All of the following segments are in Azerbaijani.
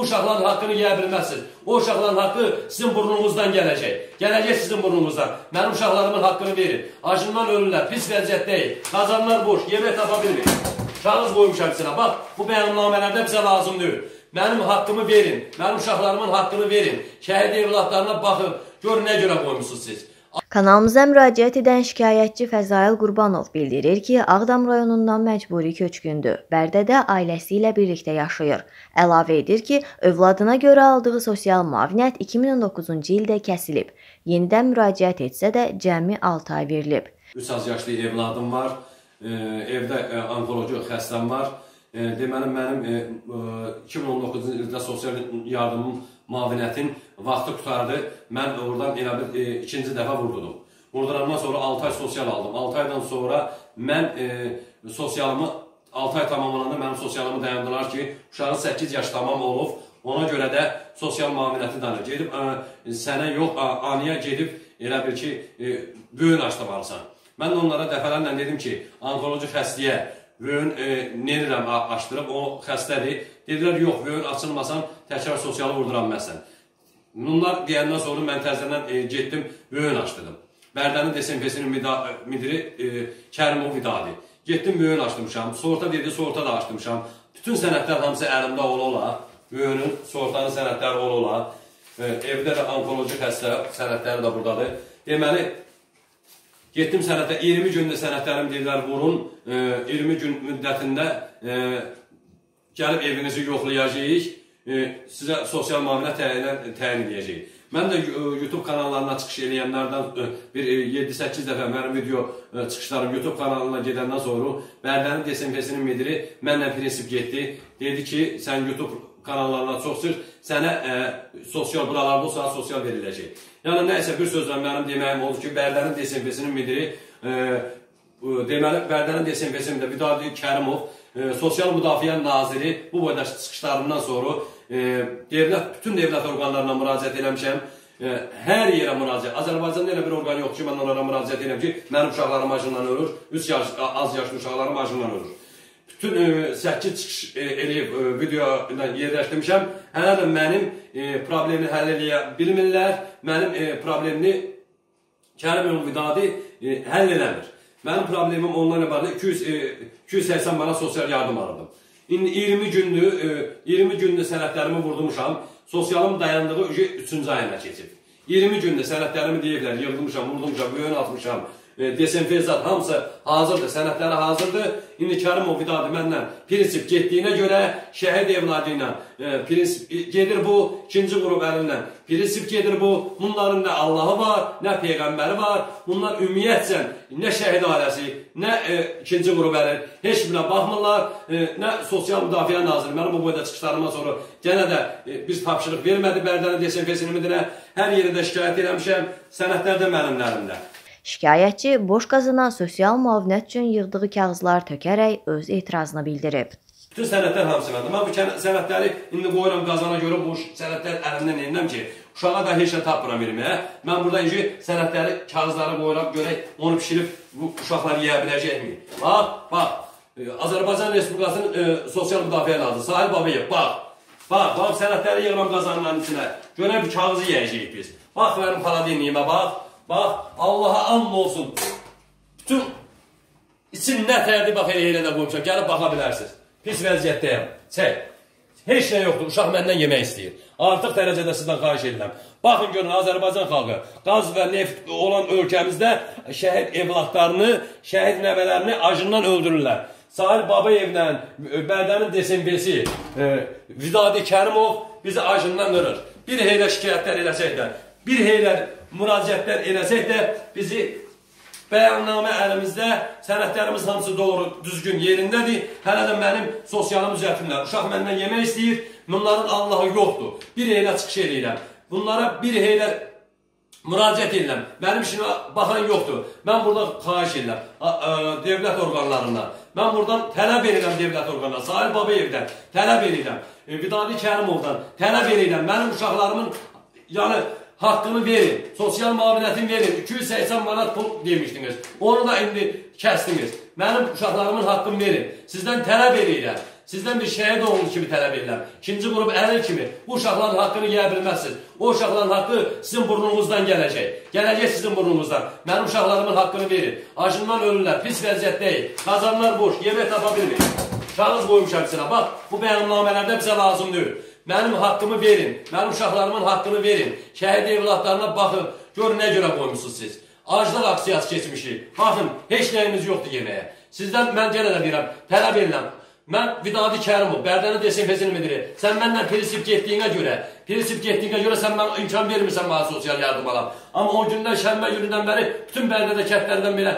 Bu uşaqların haqqını yeyə bilməzsiniz. O uşaqların haqqı sizin burnunuzdan gələcək. Gələcək sizin burnunuzdan. Mənim uşaqlarımın haqqını verin. Acından ölürlər, pis vəziyyətdəyik. Qazanlar boş, yemək tapa bilmir. Kağız qoymuşam sizə. Bax, bu bəyannamələrdə bizə lazım deyil. Mənim haqqımı verin. Mənim uşaqlarımın haqqını verin. Şəhid evladlarına baxın. Görün nə görə qoymusunuz siz. Kanalımıza müraciət edən şikayətçi Fəzail Qurbanov bildirir ki, Ağdam rayonundan məcburi köçkündür. Bərdədə ailəsi ilə birlikdə yaşayır. Əlavə edir ki, övladına görə aldığı sosial müavinət 2019-cu ildə kəsilib. Yenidən müraciət etsə də cəmi 6 ay verilib. 3 az yaşlı evladım var. E, evdə e, onkoloji xəstəm var. E, deməli mənim e, 2019-cu ildə sosial yardımım müavinətin vaxtı qutardı. Mən oradan elə bir e, ikinci dəfə vurdum. Vurdurandan sonra 6 ay sosial aldım. 6 aydan sonra mən e, sosialımı 6 ay tamamlananda mənim sosialımı dayandılar ki, uşağın 8 yaş tamam olub. Ona görə də sosial müavinəti danır. Gedib ə, e, sənə yox, ə, anıya gedib elə bir ki, ə, e, böyün açdırmalısan. Mən onlara dəfələrlə dedim ki, onkoloji xəstəyə böyün e, nerirəm açdırıb, o xəstədir. Dedilər, yox, böyün açılmasan təkrar sosialı vurduran məsən. Bunlar deyəndən sonra mən təzədən e, getdim, böyün açdırdım. Bərdənin desenfesinin müdiri e, Kərimov Vidadi. Getdim, böyün açdırmışam. Sorta dedi, sorta da açdırmışam. Bütün sənədlər hamısı əlimdə ola-ola. Böyünün, sortanın sənədləri ola-ola. E, evdə də onkoloji xəstə sənədləri də buradadır. Deməli, Getdim sənətə 20 gündə sənədlərim dedilər vurun, e, 20 gün müddətində e, gəlib evinizi yoxlayacağıq, e, sizə sosial müavinə təyin, təyin edəcəyik. Mən də e, YouTube kanallarına çıxış eləyənlərdən e, bir 7-8 e, dəfə mənim video çıxışlarım YouTube kanalına gedəndən sonra Bərdənin desenfesinin müdiri mənlə prinsip getdi. Dedi ki, sən YouTube kanallarına çox çıx, sənə ə, sosial buralarda o saat sosial veriləcək. Yəni nə isə bir sözlə mənim deməyim oldu ki, Bərdənin DSMP-sinin müdiri ə, deməli Bərdənin DSMP-sinin də Vidadi Kərimov ə, sosial müdafiə naziri bu boyda çıxışlarından sonra ə, devlət bütün dövlət orqanlarına müraciət eləmişəm. Ə, hər yerə müraciət. Azərbaycanda elə bir orqan yoxdur ki, mən onlara müraciət edirəm ki, mənim uşaqlarım acından ölür, 3 yaş az yaşlı uşaqlarım acından ölür bütün e, 8 çıxış e, eləyib e, video ilə yerləşdirmişəm. Hələ də mənim e, problemini həll eləyə bilmirlər. Mənim e, problemini Kərim Vidadi e, həll eləmir. Mənim problemim ondan ibarət 200 e, 280 manat sosial yardım alırdım. İndi 20 gündür, e, 20 gündür sənədlərimi vurdumuşam. Sosialım dayandığı 3-cü ayına keçib. 20 gündə sənədlərimi deyiblər, yığdımmışam, vurdumuşam, böyün atmışam, desenfezat hamısı hazırdır, sənədləri hazırdır. İndi Kərimov Vidadi mənlə prinsip getdiyinə görə şəhid evladı ilə e, prinsip gedir bu ikinci qrup əlindən. Prinsip gedir bu. Bunların nə Allahı var, nə peyğəmbəri var. Bunlar ümumiyyətcə nə şəhid ailəsi, nə e, ikinci qrup əli heç birinə baxmırlar. E, nə sosial müdafiə naziri mənim bu boyda çıxışlarımdan sonra yenə də e, biz tapşırıq vermədi Bərdənin desenfesini müdirə. Hər yerdə şikayət eləmişəm. Sənədlər də mənimlərimdə. Şikayətçi boş qazana sosial müavinət üçün yığdığı kağızlar tökərək öz etirazını bildirib. Bütün sənədlər hamısı məndə. Mən bu sənədləri indi qoyuram qazana görə bu sənədlər əlimdən eləyirəm ki, uşağa da heç nə tapmıram verməyə. Mən burada inci sənədləri, kağızları qoyuram görək, onu pişirib bu uşaqlar yeyə biləcəkmi? Bax, bax. Azərbaycan Respublikasının e, sosial müdafiə naziri Sahil Babayev, bax. Bax, bax sənədləri yığıram qazanların içinə. Görək bu kağızı yeyəcəyik biz. Bax mənim xaladenliyimə bax. Bax, Allaha and olsun. Bütün için nə tərdi bax elə elə də qoymuşam. Gəlib baxa bilərsiniz. Pis vəziyyətdəyəm. Çək. Heç nə yoxdur. Uşaq məndən yemək istəyir. Artıq dərəcədə sizdən xahiş edirəm. Baxın görün Azərbaycan xalqı qaz və neft olan ölkəmizdə şəhid evladlarını, şəhid nəvələrini acından öldürürlər. Sahil Babayevlə Bərdənin desenbesi e, Vidadi Kərimov bizi acından qırır. Bir heylə şikayətlər eləsək də, bir heylə müraciətlər eləsək də bizi bəyannamə əlimizdə, sənədlərimiz hamısı doğru, düzgün yerindədir. Hələ də mənim sosialım üzətimlər. Uşaq məndən yemək istəyir, bunların Allahı yoxdur. Bir elə çıxış edirəm. Bunlara bir elə müraciət edirəm. Mənim işimə baxan yoxdur. Mən burada xahiş edirəm dövlət orqanlarından. Mən buradan tələb edirəm dövlət orqanlarına, Sahil Babayevdən tələb edirəm, e, Vidadi Kərimovdan tələb edirəm. Mənim uşaqlarımın yəni haqqını verin, sosial müavinətin verin. 280 manat pul demişdiniz. Onu da indi kəstiniz. Mənim uşaqlarımın haqqını verin. Sizdən tələb edirəm. Sizdən bir şəhid oğlu kimi tələb edirəm. İkinci qrup əril kimi bu uşaqların haqqını yeyə bilməzsiniz. O uşaqların haqqı sizin burnunuzdan gələcək. Gələcək sizin burnunuzdan. Mənim uşaqlarımın haqqını verin. Acından ölürlər, pis vəziyyətdəyik. Qazanlar boş, yemək tapa bilmir. Kağız qoymuşam sizə. Bax, bu bəyannamələrdə bizə lazım deyil. Mənim haqqımı verin. Mənim uşaqlarımın haqqını verin. Şəhid evladlarına baxın. Gör nə görə qoymusunuz siz. Aclıq aksiyası keçmişik. Baxın, heç nəyimiz yoxdur yeməyə. Sizdən mən yenə də deyirəm, tələb edirəm. Mən Vidadi Kərimov, Bərdəni desinfesin müdiri. Sən məndən prinsip getdiyinə görə, prinsip getdiyinə görə sən mənə imkan vermirsən mənə sosial yardım alam. Amma o gündən şənbə günündən bəri bütün Bərdədə kəndlərdən belə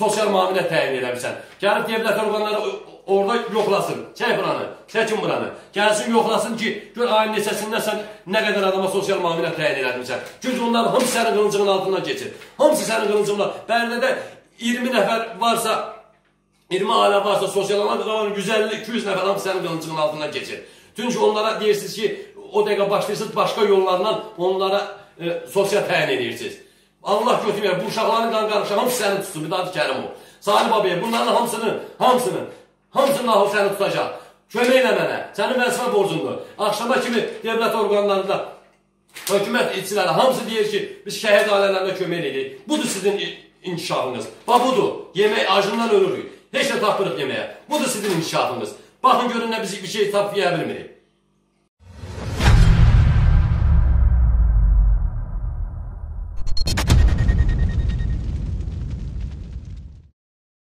sosial müavinət təyin eləmirsən. Gəlib devlət orqanları orada yoxlasın. Çək buranı, çəkin buranı. Gəlsin yoxlasın ki, gör ayın neçəsində sən nə qədər adama sosial müavinət təyin elədirsən. Çünki onların hamısı sənin qılıncının altından keçir. Hamısı sənin qılıncınla. Bərdədə 20 nəfər varsa 20 ailə varsa sosial alan 150-200 nəfər hamısı sənin qılıncının altından keçir. Çünki onlara deyirsiniz ki, o dəqiqə başlayırsınız başqa yollarla onlara e, sosial təyin edirsiniz. Allah götürməyər, bu uşaqların qan qarışı hamısı səni tutsun, Vidadi Kərimov. Salih Babaya, bunların hamısını, hamısını Hamısının ahı səni tutacaq. Kömək elə mənə. Sənin vəzifə borcundur. Axşama kimi dövlət orqanlarında hökumət işçiləri hamısı deyir ki, biz şəhid ailələrinə kömək edirik. Budur sizin inkişafınız. Bax budur. Yemək acından ölürük. Heç nə tapırıq yeməyə. Budur sizin inkişafınız. Baxın görün nə biz bir şey tapıb yeyə bilmirik.